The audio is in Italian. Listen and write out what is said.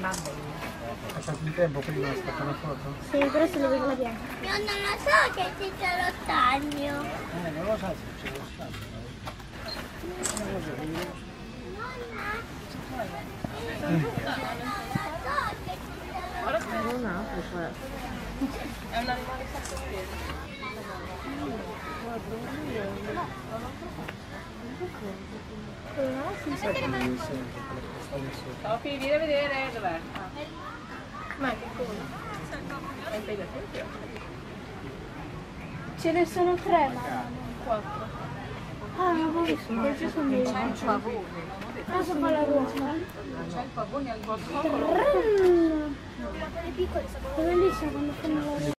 Passati il tempo prima di scattare una foto? Sì, però se lo vedo la bianca. Io non lo so che ci c'è lo stagno. Eh, non lo so se c'è lo stato. Non apre questo. È un animale sacrofiero. Sai che non quello che sta lì sotto. Topi, vieni a vedere dov'è. Ma che impegnativo. Ce ne sono tre, ma Quattro. Ah, non ho visto, non ci sono due. C'è un pavone. Cosa fa la ruota? C'è il pavone al botto. È bellissimo quando fanno la ruota.